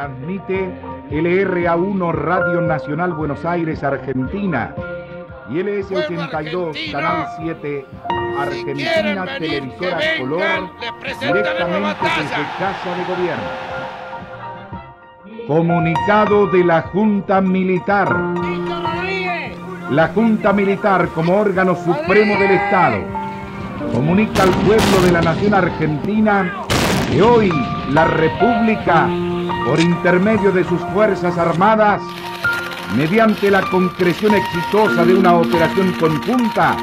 Transmite LRA1 Radio Nacional Buenos Aires, Argentina. Y LS82, Canal 7, Argentina, Televisora Color, directamente desde Casa de Gobierno. Comunicado de la Junta Militar. La Junta Militar como órgano supremo del Estado comunica al pueblo de la nación argentina que hoy la República, por intermedio de sus Fuerzas Armadas, mediante la concreción exitosa de una operación conjunta,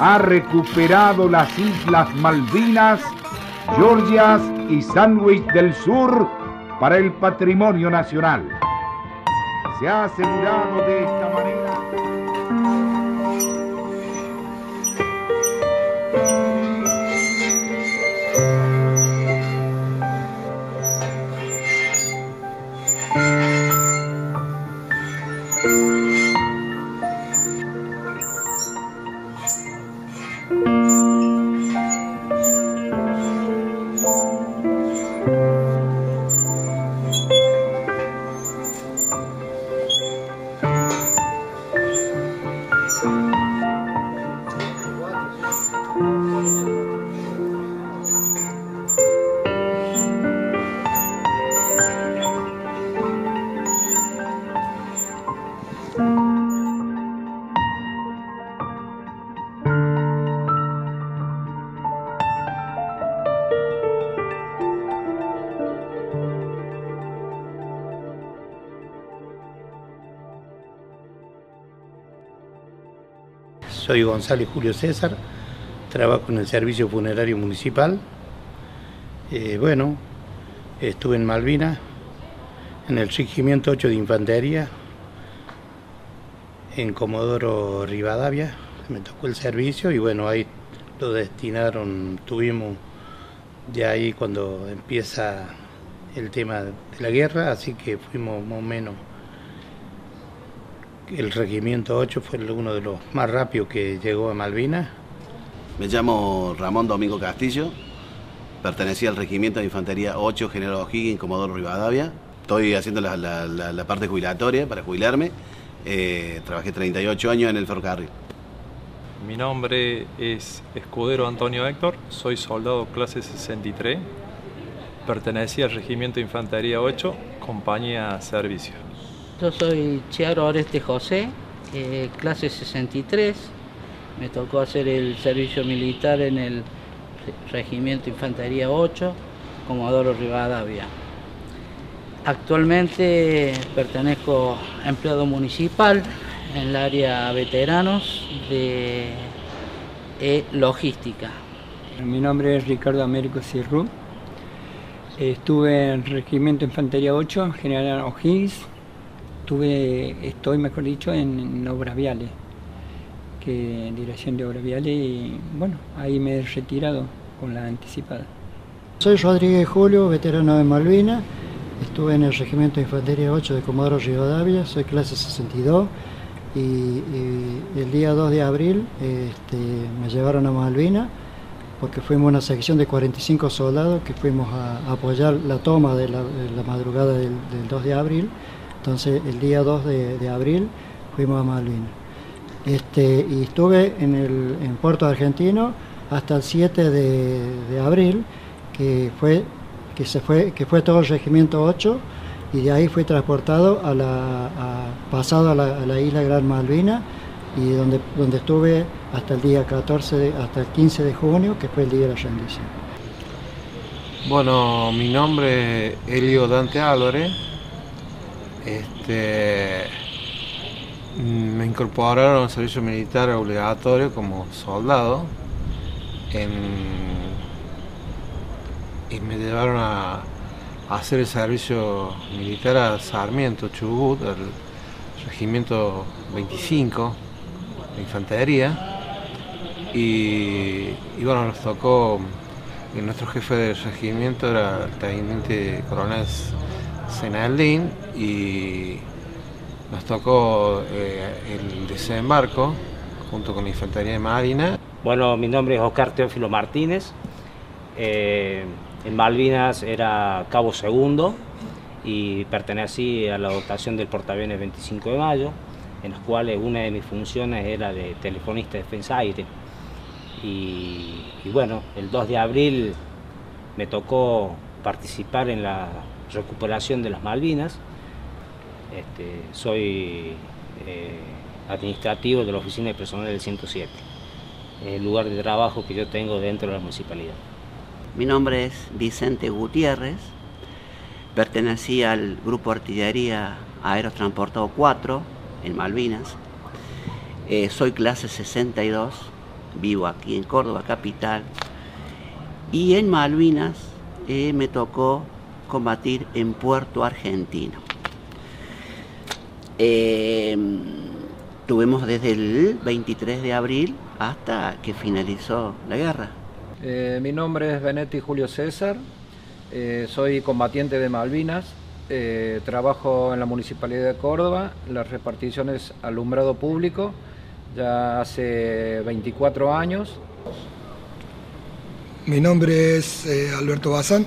ha recuperado las Islas Malvinas, Georgias y Sandwich del Sur para el patrimonio nacional. Se ha asegurado de esta manera Soy González Julio César, trabajo en el Servicio Funerario Municipal. Eh, bueno, estuve en Malvinas, en el Regimiento 8 de Infantería, en Comodoro Rivadavia, me tocó el servicio y bueno, ahí lo destinaron, tuvimos de ahí cuando empieza el tema de la guerra, así que fuimos más o menos el Regimiento 8 fue uno de los más rápidos que llegó a Malvinas. Me llamo Ramón Domingo Castillo, pertenecía al Regimiento de Infantería 8 General O'Higgins, Comodoro Rivadavia. Estoy haciendo la, la, la, la parte jubilatoria para jubilarme. Eh, trabajé 38 años en el ferrocarril. Mi nombre es Escudero Antonio Héctor, soy soldado clase 63, pertenecía al Regimiento de Infantería 8, compañía servicio. Yo soy Chiaro Oreste José, eh, clase 63. Me tocó hacer el servicio militar en el Regimiento Infantería 8, Comodoro Rivadavia. Actualmente pertenezco a empleado municipal en el área veteranos de e logística. Mi nombre es Ricardo Américo Cirrú. Estuve en el Regimiento Infantería 8, General O'Higgins, Estuve, estoy, mejor dicho, en, en, obras viales, que en dirección de obras viales y bueno, ahí me he retirado con la anticipada. Soy Rodríguez Julio, veterano de Malvinas, estuve en el Regimiento de Infantería 8 de Comodoro Rivadavia, soy clase 62 y, y el día 2 de abril este, me llevaron a Malvinas porque fuimos una sección de 45 soldados que fuimos a, apoyar la toma de la, de la madrugada del, del 2 de abril entonces el día 2 de, abril fuimos a Malvinas. Este, y estuve en, el, en Puerto Argentino hasta el 7 de, abril, que fue, que, se fue, que fue todo el Regimiento 8, y de ahí fui transportado a la, pasado a la, isla Gran Malvina, y donde, donde estuve hasta el día 14, de, hasta el 15 de junio, que fue el día de la rendición. Bueno, mi nombre es Elio Dante Álvarez, este, me incorporaron al servicio militar obligatorio como soldado y me llevaron a, hacer el servicio militar a Sarmiento, Chubut, al regimiento 25 de infantería. Y, y bueno, nos tocó, nuestro jefe del regimiento era el teniente coronel Senaldín y nos tocó eh, el desembarco junto con la Infantería de Marina. Bueno, mi nombre es Oscar Teófilo Martínez. Eh, en Malvinas era cabo segundo y pertenecí a la dotación del portaaviones 25 de mayo, en las cuales una de mis funciones era de telefonista de defensa aire. Y, y bueno, el 2 de abril me tocó participar en la recuperación de las Malvinas. Este, soy eh, administrativo de la oficina de personal del 107, el lugar de trabajo que yo tengo dentro de la municipalidad. Mi nombre es Vicente Gutiérrez, pertenecí al Grupo Artillería Aerotransportado 4 en Malvinas. Eh, soy clase 62, vivo aquí en Córdoba capital. Y en Malvinas eh, me tocó combatir en Puerto Argentino. Eh, tuvimos desde el 23 de abril hasta que finalizó la guerra. Eh, mi nombre es Benetti Julio César, eh, soy combatiente de Malvinas, eh, trabajo en la Municipalidad de Córdoba, las reparticiones alumbrado público, ya hace 24 años. Mi nombre es Alberto Bazán,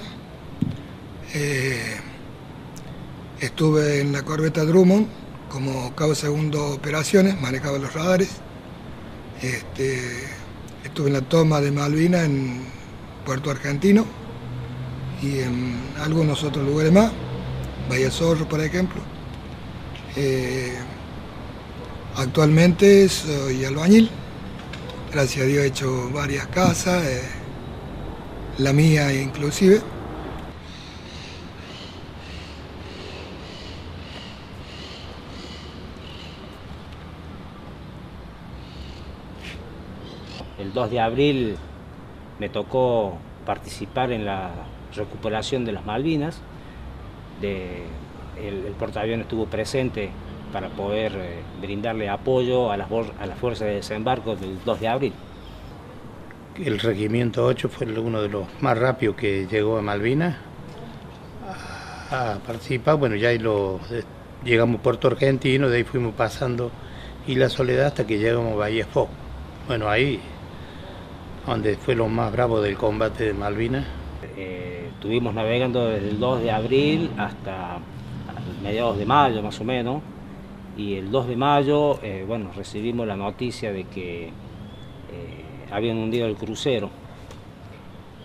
estuve en la corbeta Drummond como cabo segundo operaciones, manejaba los radares. Este, estuve en la toma de Malvina en Puerto Argentino y en algunos otros lugares más, Bahía Zorro, por ejemplo. Eh, actualmente soy albañil, gracias a Dios he hecho varias casas, eh, la mía inclusive. El 2 de abril me tocó participar en la recuperación de las Malvinas. El, el portaaviones estuvo presente para poder eh, brindarle apoyo a las, a las fuerzas de desembarco del 2 de abril. El regimiento 8 fue uno de los más rápidos que llegó a Malvinas a, participar. Bueno, ya ahí lo, llegamos a Puerto Argentino, de ahí fuimos pasando y la Soledad hasta que llegamos a Bahía Fo. Bueno, ahí donde fue lo más bravo del combate de Malvinas. Eh, estuvimos navegando desde el 2 de abril hasta mediados de mayo más o menos y el 2 de mayo eh, bueno, recibimos la noticia de que eh, habían hundido el crucero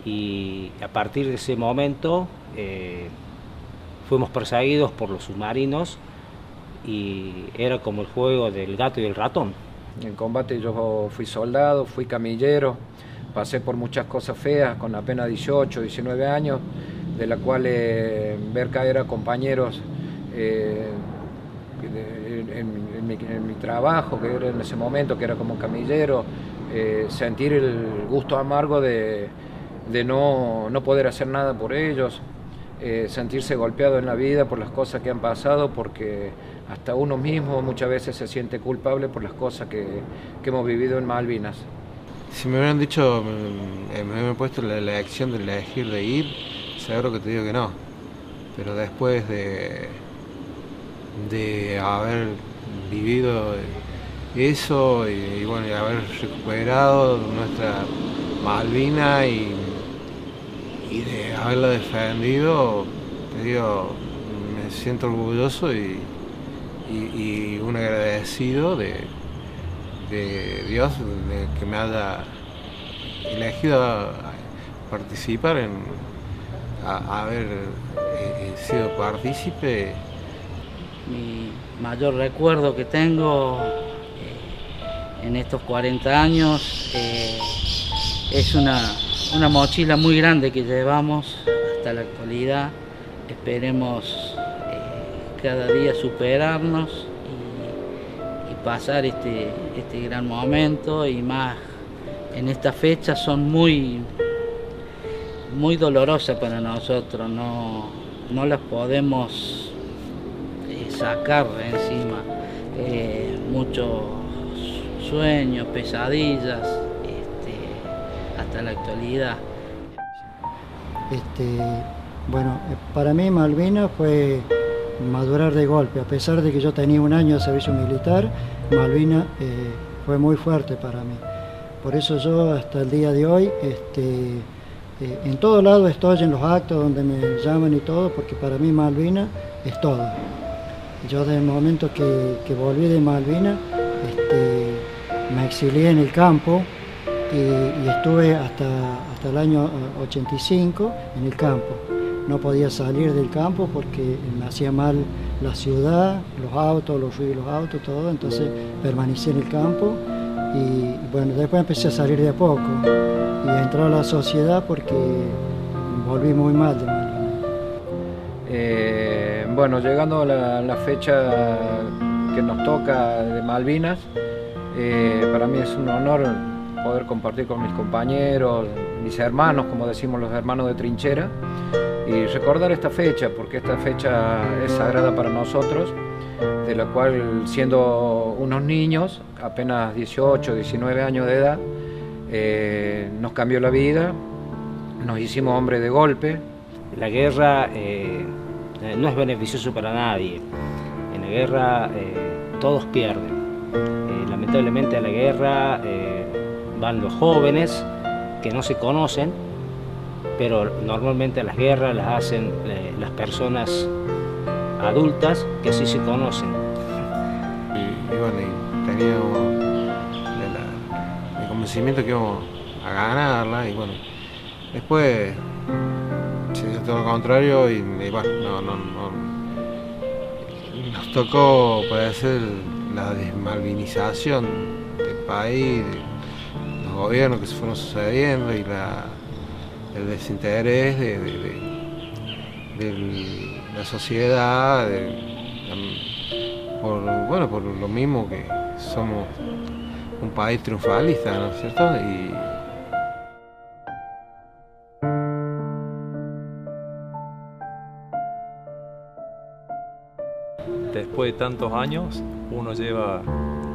y a partir de ese momento eh, fuimos perseguidos por los submarinos y era como el juego del gato y el ratón. En combate yo fui soldado, fui camillero, pasé por muchas cosas feas con apenas 18, 19 años, de las cuales ver caer a compañeros eh, en, mi, trabajo, que era en ese momento, que era como camillero, eh, sentir el gusto amargo de, de no, no, poder hacer nada por ellos, eh, sentirse golpeado en la vida por las cosas que han pasado, porque hasta uno mismo muchas veces se siente culpable por las cosas que, que hemos vivido en Malvinas. Si me hubieran dicho, me, me hubieran puesto la, la acción de elegir de ir, seguro que te digo que no. Pero después de, de haber vivido eso y, y bueno, y haber recuperado nuestra Malvina y, y de haberla defendido, te digo, me siento orgulloso y, y, un agradecido de, de Dios de que me haya elegido participar en a, haber eh, sido partícipe. Mi mayor recuerdo que tengo eh, en estos 40 años eh, es una, una mochila muy grande que llevamos hasta la actualidad. Esperemos cada día superarnos pasar este, este gran momento y más en esta fecha son muy, muy dolorosas para nosotros, no, no las podemos eh, sacar encima. Eh, muchos sueños, pesadillas, hasta la actualidad. Este, bueno, para mí Malvinas fue madurar de golpe, a pesar de que yo tenía un año de servicio militar, Malvina eh, fue muy fuerte para mí. Por eso yo hasta el día de hoy este, eh, en todo lado estoy en los actos donde me llaman y todo, porque para mí Malvina es todo. Yo desde el momento que, volví de Malvina, este, me exilié en el campo y, estuve hasta, hasta el año 85 en el campo. No podía salir del campo porque me hacía mal la ciudad, los autos, los ruidos los autos, todo, entonces permanecí en el campo y bueno, después empecé a salir de a poco y a entrar a la sociedad porque volví muy mal de eh, bueno, llegando a la, fecha que nos toca de Malvinas, eh, para mí es un honor poder compartir con mis compañeros, mis hermanos, como decimos los hermanos de trinchera, y recordar esta fecha, porque esta fecha es sagrada para nosotros, de la cual siendo unos niños, apenas 18, 19 años de edad, eh, nos cambió la vida, nos hicimos hombres de golpe. La guerra eh, no es beneficioso para nadie, en la guerra eh, todos pierden. lamentablemente a la guerra los jóvenes que no se conocen, pero normalmente las guerras las hacen las personas adultas que sí se conocen. Y, bueno, y teníamos el convencimiento que íbamos a ganarla y bueno, después se hizo todo lo contrario y, nos tocó padecer la desmalvinización del país, gobiernos que se fueron sucediendo y la, el desinterés de, del la sociedad, por, bueno, por lo mismo que somos un país triunfalista, ¿no es cierto? Y, Después de tantos años, uno lleva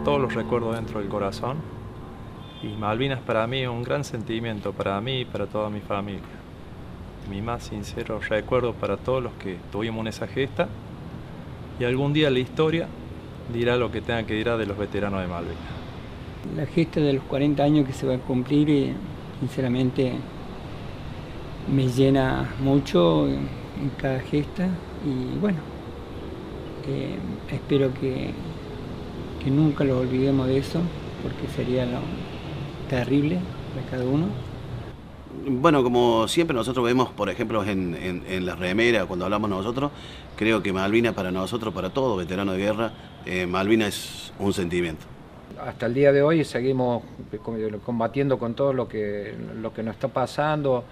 todos los recuerdos dentro del corazón y Malvinas para mí es un gran sentimiento, para mí y para toda mi familia. Mi más sincero recuerdo para todos los que tuvimos esa gesta. Y algún día la historia dirá lo que tenga que dirá de los veteranos de Malvinas. La gesta de los 40 años que se va a cumplir, eh, sinceramente, me llena mucho en cada gesta. Y bueno, eh, espero que, que nunca lo olvidemos de eso porque sería lo terrible para cada uno. Bueno, como siempre nosotros vemos, por ejemplo, en, en, la remera, cuando hablamos nosotros, creo que Malvina para nosotros, para todo veterano de guerra, eh, Malvina es un sentimiento. Hasta el día de hoy seguimos combatiendo con todo lo que, lo que nos está pasando,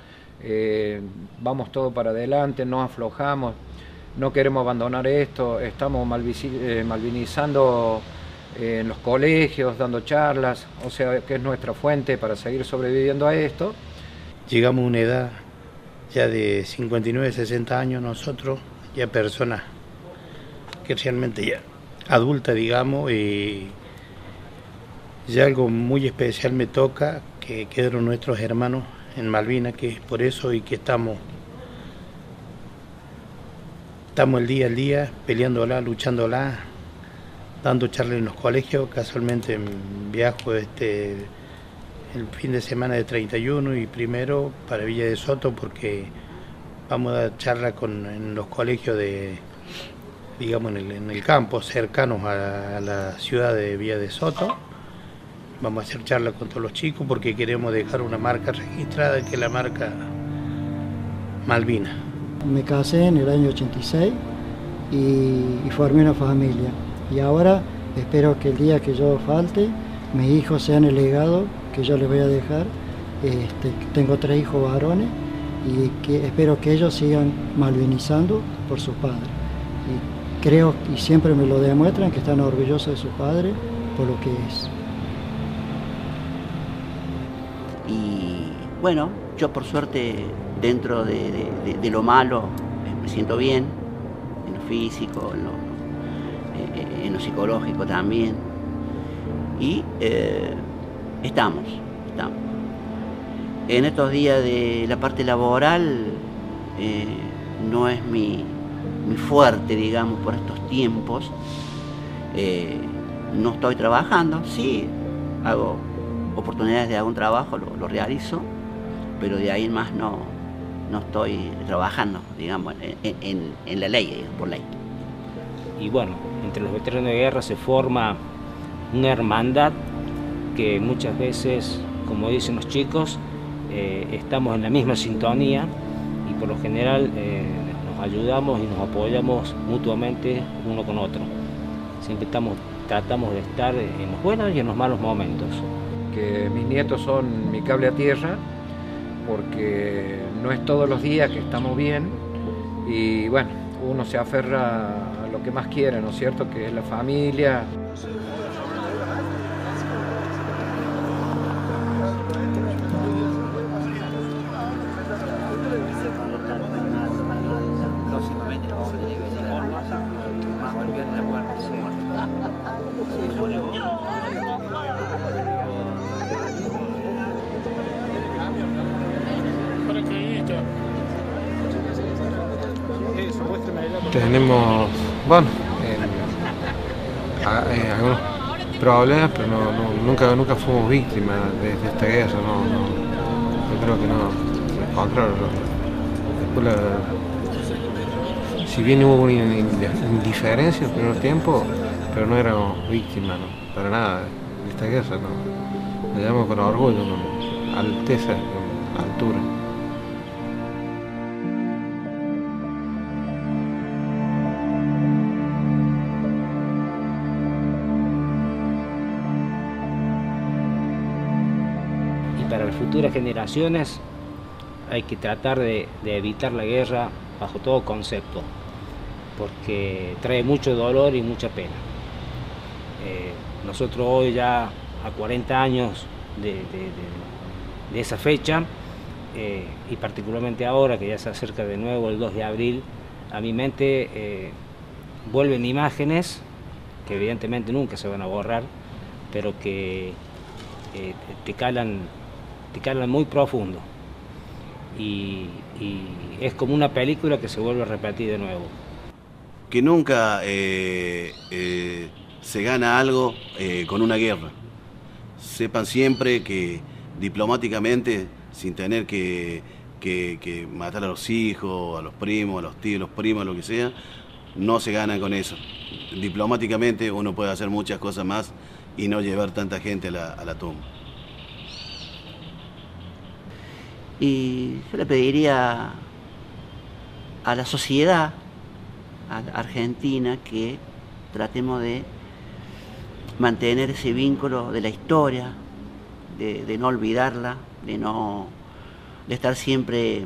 eh, vamos todo para adelante, no aflojamos, no queremos abandonar esto, estamos eh, en los colegios, dando charlas, o sea que es nuestra fuente para seguir sobreviviendo a esto. Llegamos a una edad ya de 59, 60 años nosotros, ya personas que realmente ya adulta, digamos, y ya algo muy especial me toca, que quedaron nuestros hermanos en Malvinas, que es por eso y que estamos, estamos el día al día peleándola, luchándola, dando charlas en los colegios, casualmente viajo este el fin de semana de 31 y primero para Villa de Soto porque vamos a dar charla con, en los colegios de, digamos, en el, campo, cercanos a, la ciudad de Villa de Soto. Vamos a hacer charla con todos los chicos porque queremos dejar una marca registrada que es la marca Malvina. Me casé en el año 86 y, y formé una familia. Y ahora espero que el día que yo falte, mis hijos sean el legado que yo les voy a dejar. Este, tengo tres hijos varones y que espero que ellos sigan malvinizando por sus padres. Y creo, y siempre me lo demuestran, que están orgullosos de su padre por lo que es. Y bueno, yo por suerte, dentro de, lo malo, me siento bien, en lo físico, en lo, en lo psicológico también. Y eh, Estamos, estamos. En estos días de la parte laboral eh, no es mi, fuerte, digamos, por estos tiempos. Eh, no estoy trabajando, sí, hago oportunidades de algún trabajo, lo, realizo, pero de ahí más no, no estoy trabajando, digamos, en, en la ley, por ley. Y bueno, entre los veteranos de guerra se forma una hermandad que muchas veces, como dicen los chicos, eh, estamos en la misma sintonía y por lo general eh, nos ayudamos y nos apoyamos mutuamente uno con otro. Siempre estamos, tratamos de estar en los buenos y en los malos momentos. Que mis nietos son mi cable a tierra, porque no es todos los días que estamos bien y bueno, uno se aferra lo que más quiere, ¿no es cierto? Que es la familia. tenemos, bueno, eh, algunos problemas, pero nunca, nunca fuimos víctimas de, esta guerra, no, yo creo que no, al contrario, si bien hubo una indiferencia en el primer tiempo, pero no éramos víctimas, para nada de esta guerra, no, la llevamos con orgullo, con alteza, con altura. Futuras generaciones hay que tratar de, evitar la guerra bajo todo concepto, porque trae mucho dolor y mucha pena. Eh, nosotros hoy ya a 40 años de, esa fecha, eh, y particularmente ahora que ya se acerca de nuevo el 2 de abril, a mi mente eh, vuelven imágenes que evidentemente nunca se van a borrar, pero que te calan te muy profundo. Y, es como una película que se vuelve a repetir de nuevo. Que nunca eh, eh, se gana algo eh, con una guerra. Sepan siempre que diplomáticamente, sin tener que, que, matar a los hijos, a los primos, a los tíos, los primos, lo que sea, no se gana con eso. Diplomáticamente uno puede hacer muchas cosas más y no llevar tanta gente a a la tumba. Y yo le pediría a la sociedad argentina que tratemos de mantener ese vínculo de la historia, de, no olvidarla, de no de estar siempre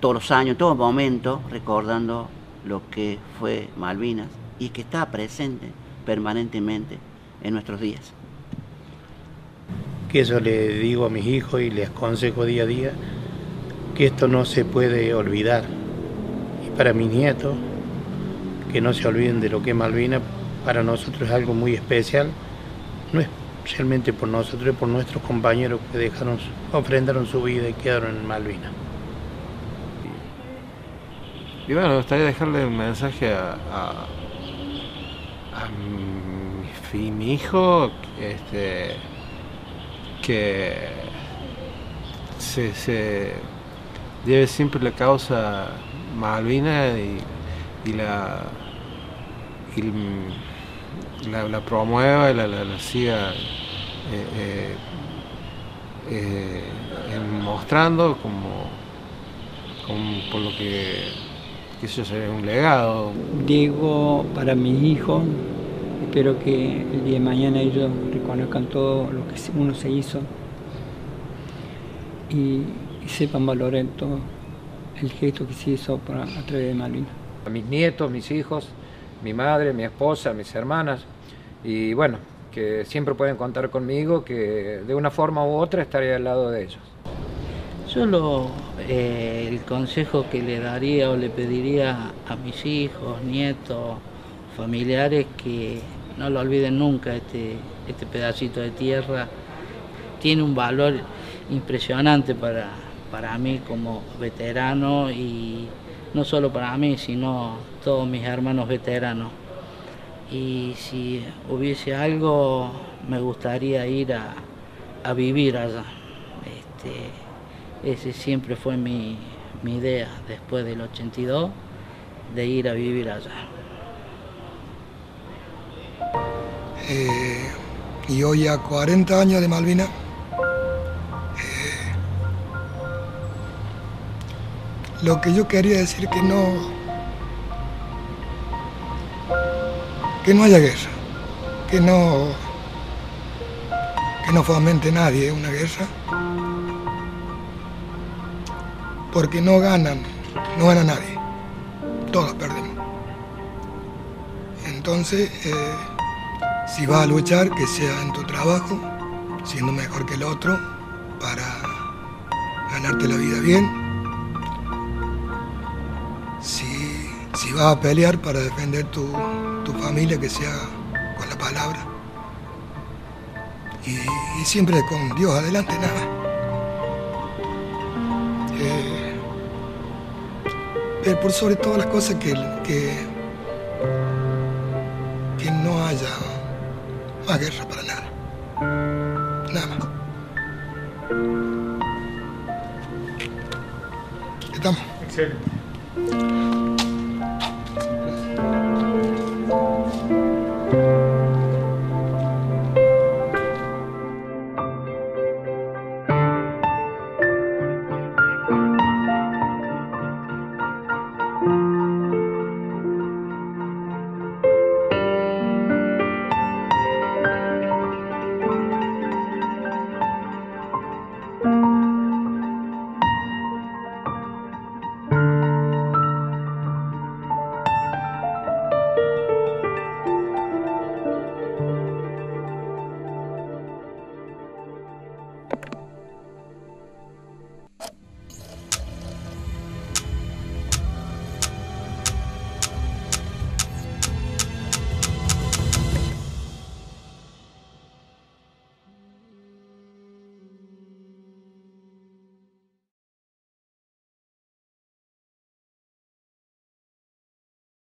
todos los años, en todo momento, recordando lo que fue Malvinas y que está presente permanentemente en nuestros días que eso le digo a mis hijos y les aconsejo día a día, que esto no se puede olvidar. Y para mis nietos, que no se olviden de lo que es Malvina, para nosotros es algo muy especial, no es especialmente por nosotros, es por nuestros compañeros que dejaron, ofrendaron su vida y quedaron en Malvina. Y bueno, me gustaría dejarle un mensaje a, a, mi, mi, hijo, este, que se, lleve siempre la causa Malvina y, la, la, promueva y la, la, siga eh, eh, eh, mostrando como, por lo que, eso sería un legado. Digo para mis hijos Espero que el día de mañana ellos reconozcan todo lo que uno se hizo y, sepan valorar todo el gesto que se hizo a través de Malvinas. A mis nietos, mis hijos, mi madre, mi esposa, mis hermanas y bueno, que siempre pueden contar conmigo, que de una forma u otra estaré al lado de ellos. Solo eh, el consejo que le daría o le pediría a mis hijos, nietos, familiares que no lo olviden nunca, este, este pedacito de tierra tiene un valor impresionante para, para mí como veterano y no solo para mí, sino todos mis hermanos veteranos. Y si hubiese algo, me gustaría ir a, vivir allá. Este, ese siempre fue mi, mi idea después del 82 de ir a vivir allá. Eh, y hoy a 40 años de Malvina, eh, lo que yo quería decir que no, que no haya guerra, que no, que no fomente nadie una guerra, porque no ganan, no gana nadie, todos perdemos. Entonces, eh, si vas a luchar, que sea en tu trabajo, siendo mejor que el otro, para ganarte la vida bien. Si, si vas a pelear para defender tu, tu familia, que sea con la palabra. Y, siempre con Dios adelante, nada. Eh, pero por sobre todas las cosas que, que, que no haya más guerra para nada. Nada más. ¿Estamos? Excelente.